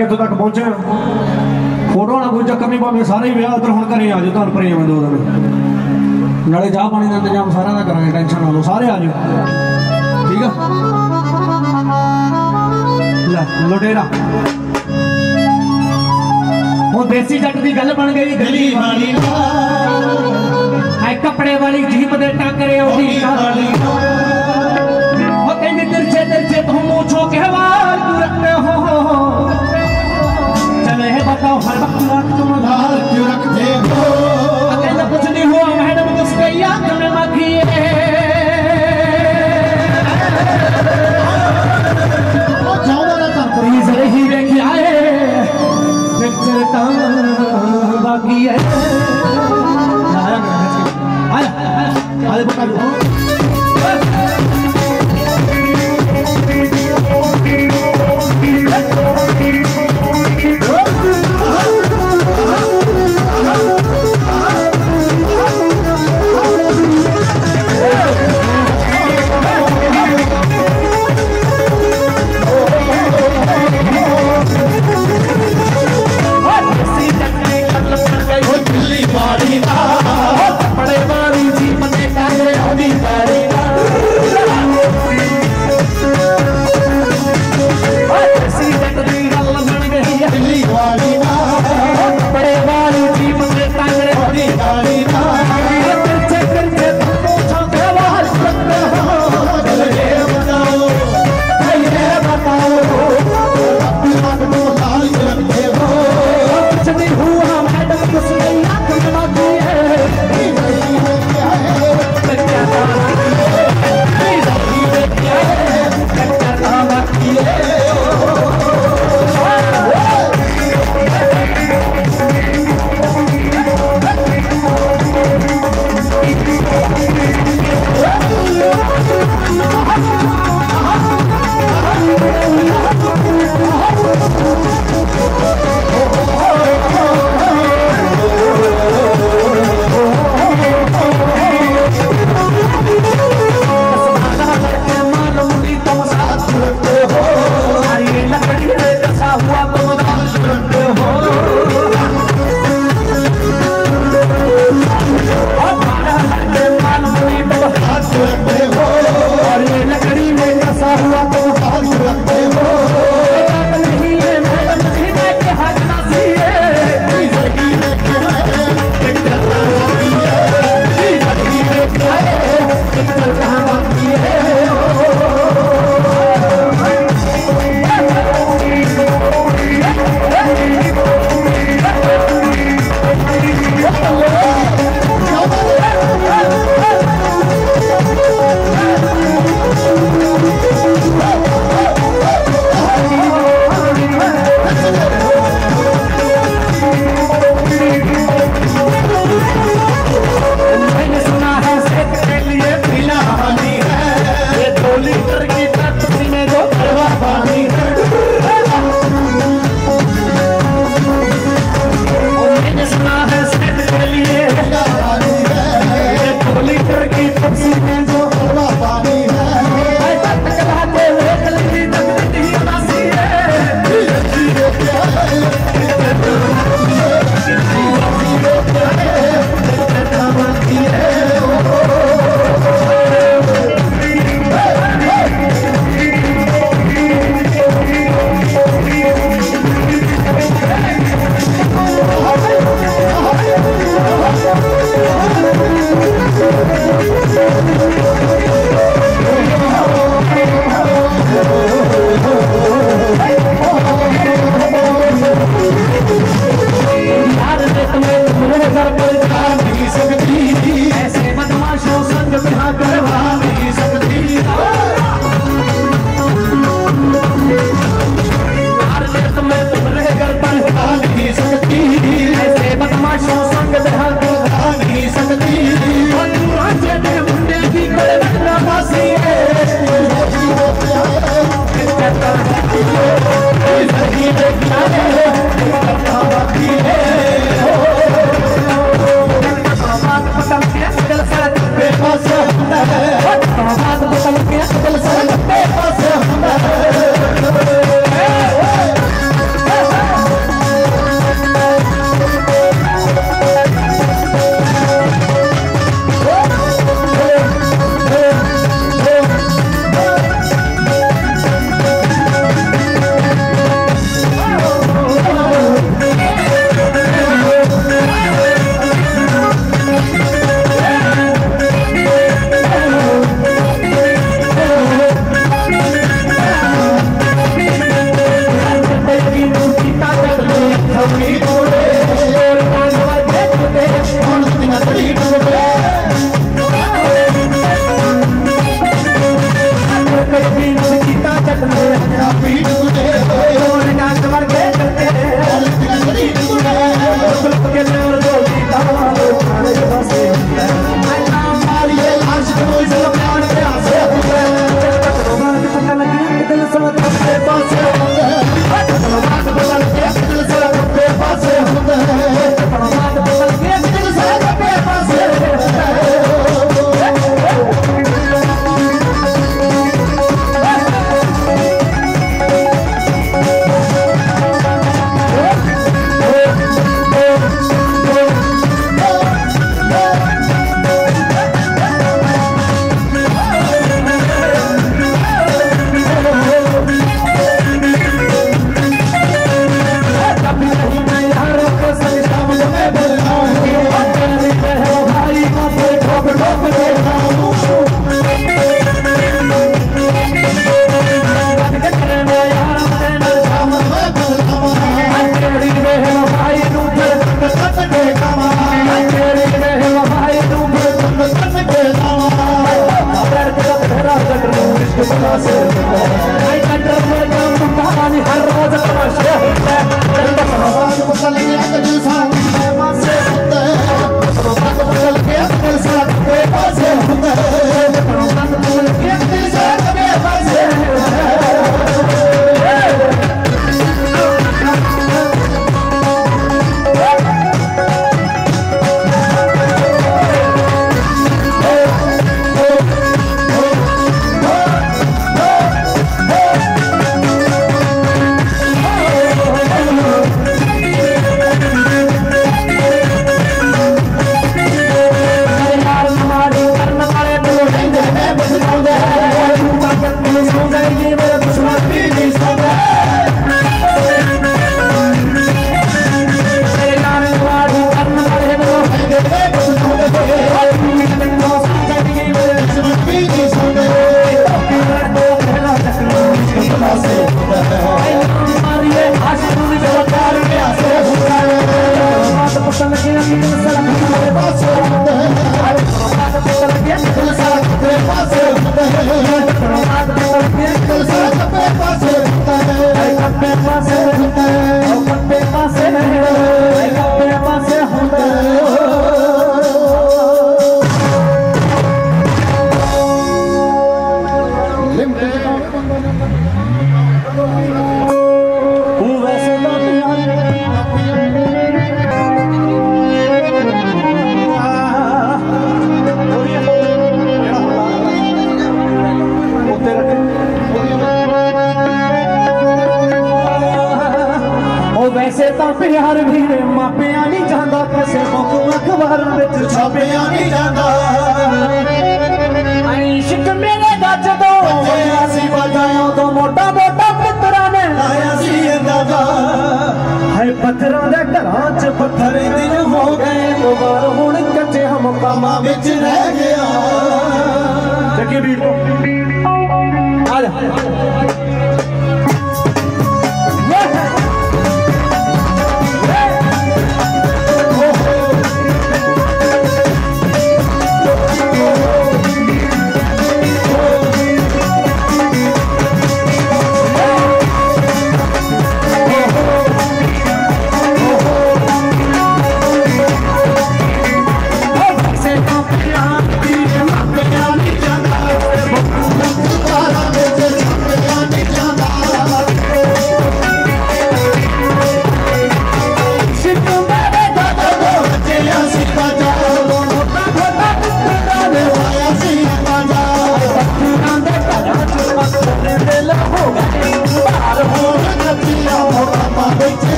ਕਰਕੇ ਇੱਥੋਂ ਤੱਕ ਪਹੁੰਚੇ ਆ ਫੋਟੋ ਨਾਲ ਕੋਈ ਚੱਕਰ ਨਹੀਂ ਭਾਵੇਂ ਸਾਰੇ ਵਿਆਹ ਉਧਰ ਹੁਣ ਘਰੇ ਆ ਜਾਓ ਤੁਹਾਨੂੰ ਪ੍ਰੇਮ ਦੋ ਦਿਨ। ਨਾਲੇ ਚਾਹ ਪਾਣੀ ਦਾ ਇੰਤਜ਼ਾਮ ਸਾਰਿਆਂ ਦਾ ਕਰਾਂਗੇ ਟੈਨਸ਼ਨ ਨਾ ਲਓ ਸਾਰੇ ਆ ਜਾਓ। ਠੀਕ ਆ? ਲੈ ਲੋਟੇਰਾ। ਉਹ ਦੇਸੀ ਜੱਟ ਦੀ ਗੱਲ ਬਣ ਗਈ ਗਲੀ ਵਾਲੀ। ਐ ਕੱਪੜੇ ਵਾਲੀ ਜੀਪ ਦੇ ਟਾਕਰੇ ਆਉਂਦੀ ਉਹ ਕਹਿੰਦੀ ਤਿਰਛੇ ਤਿਰਛੇ ਤੁਮ ਮੂਛੋ ਕਹਿਵਾਰ ਤੂੰ ਰੱਖਦੇ ਹੋ। रहता हर वक्त लाख तुम उधार क्यों रखते हो कुछ नहीं हुआ, मैडम तो सैया तुमने माखिए ही। देखी आए। पिक्चर बता दो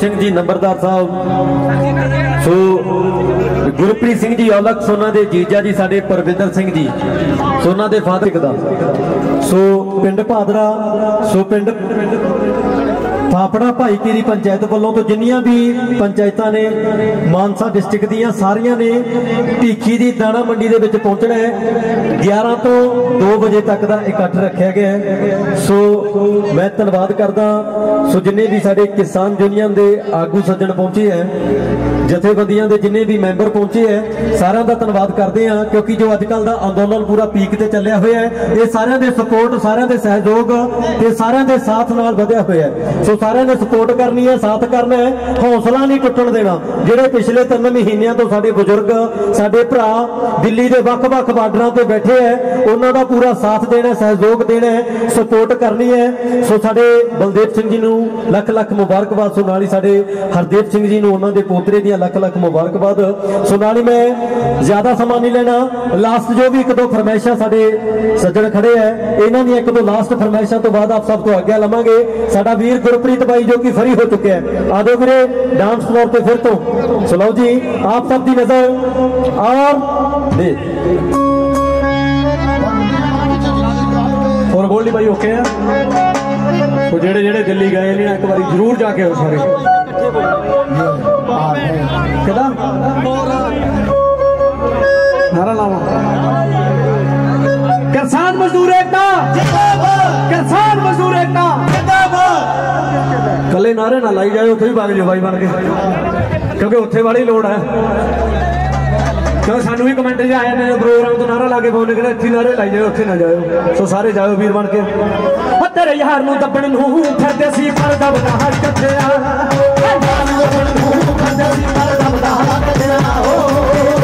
ਸਿੰਘ ਜੀ, ਨੰਬਰਦਾਰ ਸਾਹਿਬ। ਸੋ, ਗੁਰਪ੍ਰੀਤ ਸਿੰਘ ਜੀ, ਔਲਖ ਸੋਨਾ ਦੇ ਜੀਜਾ ਜੀ, ਸਾਡੇ ਪਰਵਿੰਦਰ ਸਿੰਘ ਜੀ, ਸੋਨਾ ਦੇ ਫਾਦਰ ਦਾ। ਸੋ, ਪਿੰਡ ਭਾਦਰਾ, ਸੋ ਪਿੰਡ ਪਾਪੜਾ ਭਾਈਕੀਰੀ ਪੰਚਾਇਤ ਵੱਲੋਂ ਤੋਂ ਜਿੰਨੀਆਂ ਵੀ ਪੰਚਾਇਤਾਂ ਨੇ, ਮਾਨਸਾ ਡਿਸਟ੍ਰਿਕਟ ਦੀਆਂ ਸਾਰੀਆਂ ਨੇ, ਭੀਖੀ ਦੀ ਦਾਣਾ ਮੰਡੀ ਦੇ ਵਿੱਚ ਪਹੁੰਚਣਾ ਹੈ। 11 ਤੋਂ 2 ਵਜੇ ਤੱਕ ਦਾ ਇਕੱਠ ਰੱਖਿਆ ਗਿਆ ਹੈ। ਸੋ ਮੈਂ ਧੰਨਵਾਦ ਕਰਦਾ, ਸੋ ਜਿੰਨੇ ਵੀ ਸਾਡੇ ਕਿਸਾਨ ਯੂਨੀਅਨ ਦੇ ਆਗੂ ਸੱਜਣ ਪਹੁੰਚੇ ਹੈ, ਜਥੇਬੰਦੀਆਂ ਦੇ ਜਿੰਨੇ ਵੀ ਮੈਂਬਰ ਪਹੁੰਚੇ ਹੈ, ਸਾਰਿਆਂ ਦਾ ਧੰਨਵਾਦ ਕਰਦੇ ਹਾਂ, ਕਿਉਂਕਿ ਜੋ ਅੱਜ ਕੱਲ ਦਾ ਅੰਦੋਲਨ ਪੂਰਾ ਪੀਕ ਤੇ ਚੱਲਿਆ ਹੋਇਆ ਹੈ, ਇਹ ਸਾਰਿਆਂ ਦੇ ਸਪੋਰਟ ਸਾਰਿਆਂ ਦੇ ਸਹਿਯੋਗ ਤੇ ਸਾਰਿਆਂ ਦੇ ਸਾਥ ਨਾਲ ਵਧਿਆ ਹੋਇਆ ਹੈ। ਸੋ ਸਾਰਿਆਂ ਨੇ ਸਪੋਰਟ ਕਰਨੀ ਹੈ, ਸਾਥ ਕਰਨਾ ਹੈ, ਹੌਸਲਾ ਨਹੀਂ ਟੁੱਟਣ ਦੇਣਾ। ਜਿਹੜੇ ਪਿਛਲੇ 3 ਮਹੀਨਿਆਂ ਤੋਂ ਸਾਡੇ ਬਜ਼ੁਰਗ, ਸਾਡੇ ਭਰਾ ਦਿੱਲੀ ਦੇ ਵੱਖ-ਵੱਖ ਬਾਰਡਰਾਂ ਤੇ ਬੈਠੇ ਹੈ, ਉਹਨਾਂ ਦਾ ਪੂਰਾ ਸਾਥ ਦੇਣਾ ਸਹਿਯੋਗ ਦੇਣਾ ਸਪੋਰਟ ਕਰਨੀ ਹੈ। ਸੋ ਸਾਡੇ ਬਲਦੇਵ ਸਿੰਘ ਜੀ ਨੂੰ ਲੱਖ ਲੱਖ ਮੁਬਾਰਕਬਾਦ। ਸੋ ਨਾਲ ਹੀ ਸਾਡੇ ਹਰਦੇਵ ਸਿੰਘ ਜੀ ਨੂੰ ਉਹਨਾਂ ਦੇ ਪੋਤਰੇ ਦੀਆਂ ਲੱਖ ਲੱਖ ਮੁਬਾਰਕਬਾਦ। ਸੋ ਨਾਲ ਹੀ ਮੈਂ ਜ਼ਿਆਦਾ ਸਮਾਂ ਨਹੀਂ ਲੈਣਾ। ਲਾਸਟ ਜੋ ਵੀ ਇੱਕ ਦੋ ਫਰਮਾਇਸ਼ਾਂ ਸਾਡੇ ਸੱਜਣ ਖੜੇ ਹੈ, ਇਹਨਾਂ ਦੀਆਂ ਇੱਕ ਦੋ ਲਾਸਟ ਫਰਮਾਇਸ਼ਾਂ ਤੋਂ ਬਾਅਦ ਆਪ ਸਭ ਤੋਂ ਆਗਿਆ ਲਵਾਂਗੇ। ਸਾਡਾ ਵੀਰ ਗੁਰਪ੍ਰੀਤ ਬਾਈ ਜੋ ਕਿ ਫਰੀ ਹੋ ਚੁੱਕਿਆ ਹੈ। ਆਦੋ ਵੀਰੇ ਡਾਂਸ ਫਲੋਰ ਤੇ ਫਿਰ ਤੋਂ। ਸੋ ਜੀ, ਆਪ ਸਭ ਦੀ ਨਜ਼ਰ ਔਰ ਦੇ। ਹੋਰ ਗੋਲਡੀ ਬਾਈ ਓਕੇ ਆ? ਉਹ ਜਿਹੜੇ ਜਿਹੜੇ ਦਿੱਲੀ ਗਏ ਨੇ, ਇੱਕ ਵਾਰੀ ਜ਼ਰੂਰ ਜਾ ਕੇ ਆਓ ਸਾਰੇ। ਕਿਦਾਂ? ਨਾਰਾ ਲਾਵਾ। ਕਿਸਾਨ ਮਜ਼ਦੂਰ ਏਕਤਾ। ਜਿੰਦਾਬਾਦ ਕਿਸਾਨ ਮਜ਼ਦੂਰ ਕੱਲੇ ਨਾਰੇ ਨਾ ਲਾਈ ਜਾਏ, ਉੱਥੇ ਵੀ ਵਗ ਜਾਓ ਬਾਈ ਬਣ ਕੇ। ਕਿਉਂਕਿ ਉੱਥੇ ਵਾਲੀ ਲੋੜ ਹੈ। ਕਿਉਂ ਸਾਨੂੰ ਵੀ ਕਮੈਂਟ ਜੇ ਆਏ ਨੇ ਪ੍ਰੋਗਰਾਮ ਤੋਂ ਨਾਰਾ ਲਾ ਕੇ ਪਾਉਂਦੇ ਕਿ ਇੱਥੇ ਨਾਰੇ ਲਾਈ ਜਾਓ, ਉੱਥੇ ਨਾ ਜਾਇਓ ਸੋ ਸਾਰੇ ਜਾਇਓ ਵੀਰ ਬਣ ਕੇ। ਤੇਰੇ ਯਾਰ ਨੂੰ ਦੱਬਣ ਨੂੰ ਫਿਰਦੇ ਸੀ, ਪਰ ਦਬਦਾ ਹਰ ਕੱਥਿਆ ਬੇਨਤੀ ਹੈ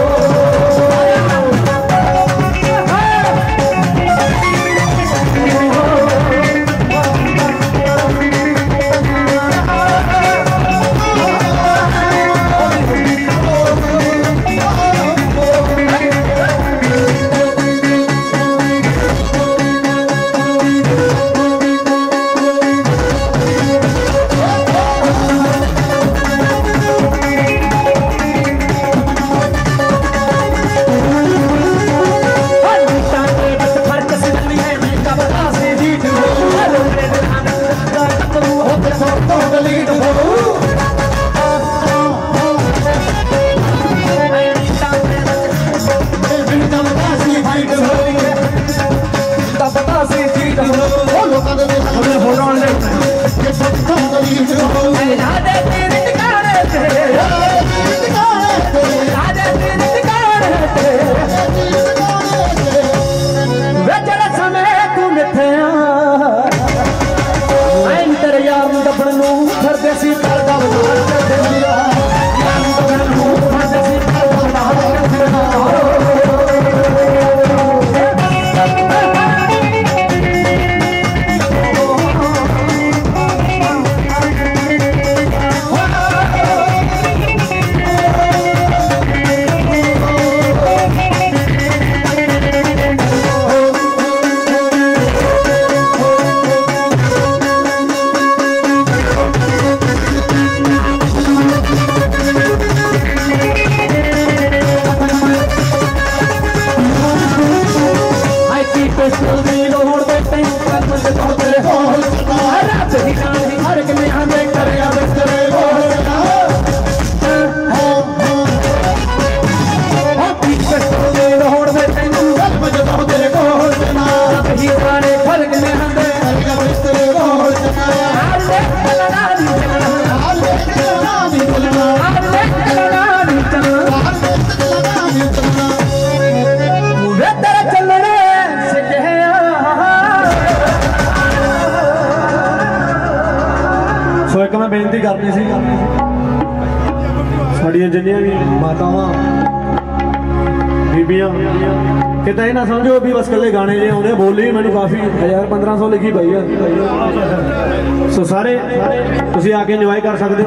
ਇੰਜੋਏ ਕਰ ਸਕਦੇ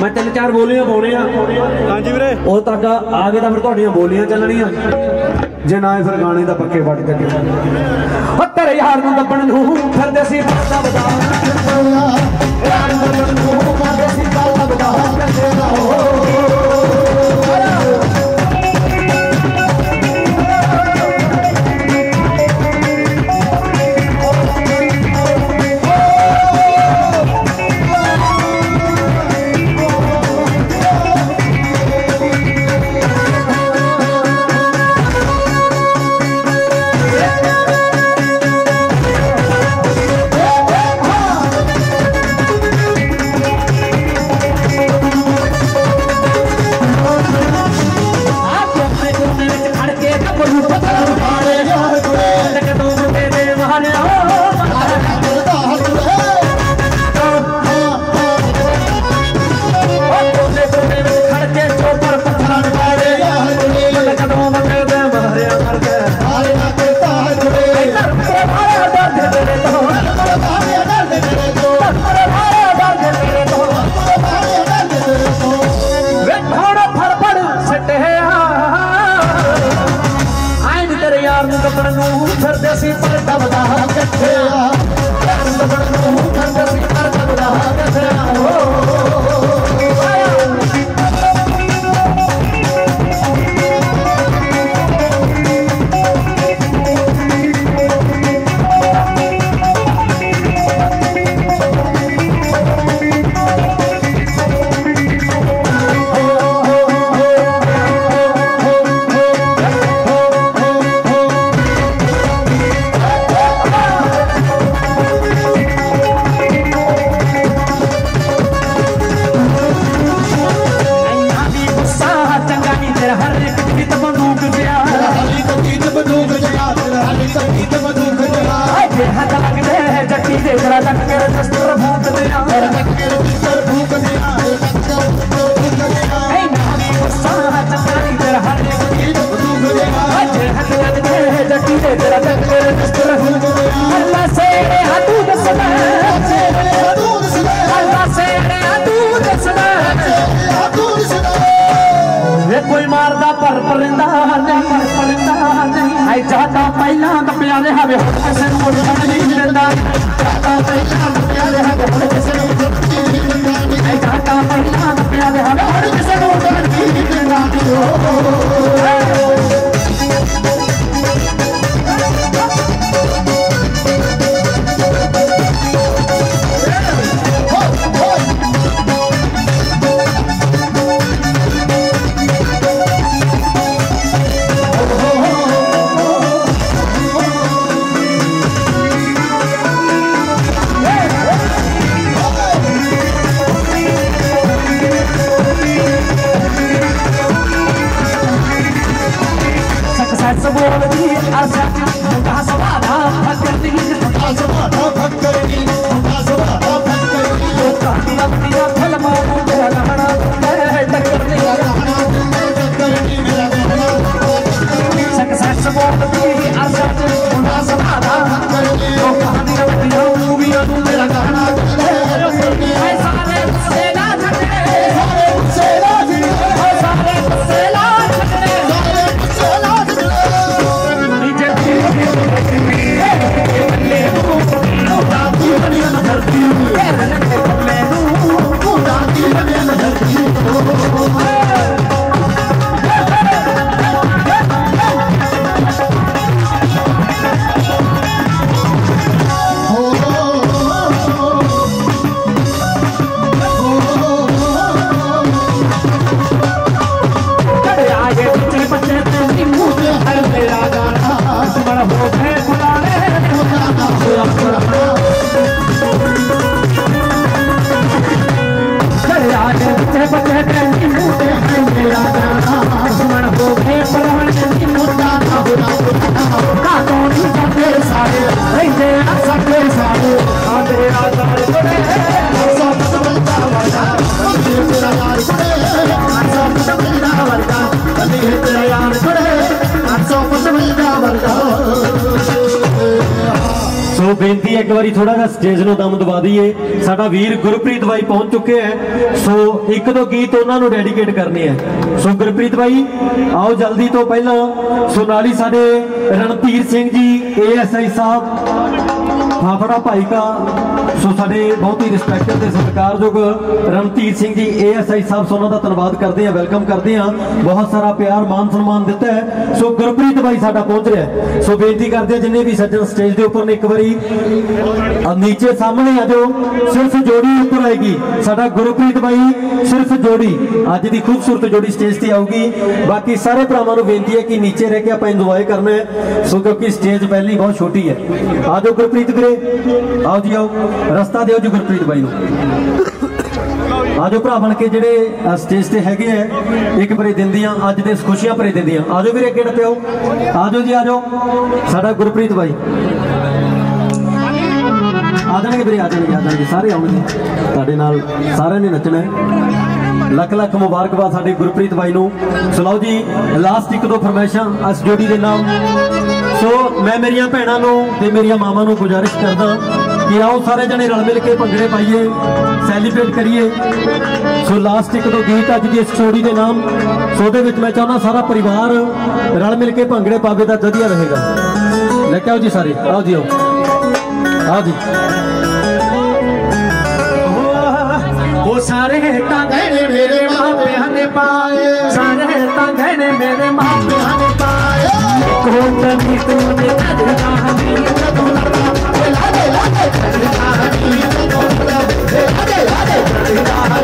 ਮੈਂ ਤਿੰਨ ਚਾਰ ਬੋਲੀਆਂ ਪਾਉਣੇ ਆ ਹਾਂਜੀ ਵੀਰੇ। ਉਹ ਤੱਕ ਆ ਗਏ ਤਾਂ ਫਿਰ ਤੁਹਾਡੀਆਂ ਬੋਲੀਆਂ ਚੱਲਣੀਆਂ। ਜੇ ਨਾ ਫਿਰ ਗਾਣੇ ਦਾ ਪੱਕੇ ਵੜ ਕੇ ਉਹ ਤੇਰੇ ਨੂੰ ਦੱਬਣ ਨੂੰ ਫਿਰਦੇ ਸੀ ਬਾਦਾ ਬਦਾ ਯਾਰ ਨੂੰ ਦੱਬਣ ਨੂੰ ਫਿਰਦੇ ਸੀ ਬਾਦਾ ਬਦਾ ਕਰਦੇ ਰਹੋ ਪਰਟਵਦਾ ਕੱਠਿਆ ਸਟੇਜ ਨੂੰ ਦਮ ਦਬਾ ਦਈਏ, ਸਾਡਾ ਵੀਰ ਗੁਰਪ੍ਰੀਤ ਬਾਈ ਪਹੁੰਚ ਚੁੱਕੇ ਹੈ। ਸੋ ਇੱਕ ਦੋ ਗੀਤ ਉਹਨਾਂ ਨੂੰ ਡੈਡੀਕੇਟ ਕਰਨੇ ਹੈ। ਸੋ ਗੁਰਪ੍ਰੀਤ ਬਾਈ, ਆਓ ਜਲਦੀ ਤੋਂ ਪਹਿਲਾਂ, ਸੋ ਨਾਲ ਹੀ ਸਾਡੇ ਰਣਧੀਰ ਸਿੰਘ ਜੀ, ਏਐਸਆਈ ਸਾਹਿਬ, ਫਾਫੜਾ ਭਾਈ ਕਾ ਸੋ ਸਾਡੇ ਬਹੁਤ ਹੀ ਰਿਸਪੈਕਟਡ ਤੇ ਸਤਿਕਾਰਯੋਗ ਰਣਧੀਰ ਸਿੰਘ ਜੀ ਏਐਸਆਈ ਸਾਹਿਬ ਸੋ ਉਹਨਾਂ ਦਾ ਧੰਨਵਾਦ ਕਰਦੇ ਆ ਵੈਲਕਮ ਕਰਦੇ ਆ ਬਹੁਤ ਸਾਰਾ ਪਿਆਰ ਮਾਨ ਸਨਮਾਨ ਦਿੱਤਾ ਹੈ। ਸੋ ਗੁਰਪ੍ਰੀਤ ਬਾਈ ਸਾਡਾ ਪਹੁੰਚ ਰਿਹਾ ਸੋ ਬੇਨਤੀ ਕਰਦੇ ਜਿੰਨੇ ਵੀ ਸੱਜਣ ਸਟੇਜ ਦੇ ਉੱਪਰ ਨੇ, ਇੱਕ ਵਾਰੀ ਨੀਚੇ ਸਾਹਮਣੇ ਆ ਜਾਓ, ਸਿਰਫ ਜੋੜੀ ਉੱਪਰ ਆਏਗੀ। ਸਾਡਾ ਗੁਰਪ੍ਰੀਤ ਬਾਈ ਸਿਰਫ ਜੋੜੀ, ਅੱਜ ਦੀ ਖੂਬਸੂਰਤ ਜੋੜੀ ਸਟੇਜ ਤੇ ਆਊਗੀ। ਬਾਕੀ ਸਾਰੇ ਭਰਾਵਾਂ ਨੂੰ ਬੇਨਤੀ ਹੈ ਕਿ ਨੀਚੇ ਰਹਿ ਕੇ ਆਪਾਂ ਇੰਜੋਏ ਕਰਨਾ ਹੈ। ਸੋ ਕਿਉਂਕਿ ਸਟੇਜ ਪਹਿਲੀ ਬਹੁਤ ਛੋਟੀ ਹੈ। ਆ ਜਾਓ ਗੁਰਪ੍ਰੀਤ ਵੀਰੇ, ਆਓ ਜੀ ਆਓ। ਰਸਤਾ ਦਿਓ ਜੀ ਗੁਰਪ੍ਰੀਤ ਬਾਈ ਨੂੰ। ਆਜੋ ਭਰਾ ਬਣ ਕੇ ਜਿਹੜੇ ਸਟੇਜ ਤੇ ਹੈਗੇ ਆ, ਇੱਕ ਭਰੇ ਦਿੰਦੀਆਂ, ਅੱਜ ਦੇ ਖੁਸ਼ੀਆਂ ਭਰੇ ਦਿੰਦੀਆਂ। ਆਜੋ ਵੀਰੇ ਅੱਗੇ ਟੱਪਿਓ ਆਜੋ ਜੀ, ਆਜੋ। ਸਾਡਾ ਗੁਰਪ੍ਰੀਤ ਬਾਈ। ਆ ਜਾਣਗੇ ਵੀਰੇ, ਆ ਜਾਣਗੇ ਆ ਜਾਣਗੇ। ਸਾਰੇ ਆਉਣਗੇ। ਤੁਹਾਡੇ ਨਾਲ ਸਾਰਿਆਂ ਨੇ ਨੱਚਣਾ ਲੱਖ ਲੱਖ ਮੁਬਾਰਕਬਾਦ ਸਾਡੇ ਗੁਰਪ੍ਰੀਤ ਬਾਈ ਨੂੰ। ਸੁਣਾਓ ਜੀ ਲਾਸਟ ਇੱਕ ਦੋ ਫਰਮਾਇਸ਼ਾਂ ਇਸ ਜੋੜੀ ਦੇ ਨਾਮ ਸੋ, ਮੈਂ ਮੇਰੀਆਂ ਭੈਣਾਂ ਨੂੰ ਤੇ ਮੇਰੀਆਂ ਮਾਵਾਂ ਨੂੰ ਗੁਜ਼ਾਰਿਸ਼ ਕਰਦਾ ਕਿ ਆਓ ਸਾਰੇ ਜਣੇ ਰਲ ਮਿਲ ਕੇ ਭੰਗੜੇ ਪਾਈਏ ਸੈਲੀਬ੍ਰੇਟ ਕਰੀਏ। ਸੋ ਲਾਸਟ ਇੱਕ ਦੋ ਗੀਤ ਅੱਜ ਦੀ ਇਸ ਜੋੜੀ ਦੇ ਨਾਮ। ਸੋ ਉਹਦੇ ਵਿੱਚ ਮੈਂ ਚਾਹੁੰਦਾ ਸਾਰਾ ਪਰਿਵਾਰ ਰਲ ਮਿਲ ਕੇ ਭੰਗੜੇ ਪਾਵੇ ਤਾਂ ਵਧੀਆ ਰਹੇਗਾ। ਲੈ ਕੇ ਆਓ ਜੀ ਸਾਰੇ ਆਓ ਜੀ ਆਓ। ਆਓ ਜੀ। ਉਹ ਸਾਰੇ ਤਾਂ ਗਹਿਣੇ ਮੇਰੇ ਮਾਪਿਆਂ ਨੇ ਪਾਏ। ਸਾਰੇ ਤਾਂ ਗਹਿਣੇ ਮੇਰੇ ਮਾਪਿਆਂ ਨੇ ਪਾਏ। ਕੋਟ ਨੀ ਤੂੰ ਨੇ ਕਰਨਾ ਨਹੀਂ ਇਹ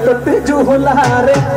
ਹੈ ਲੱਕ ਟੁੱਟ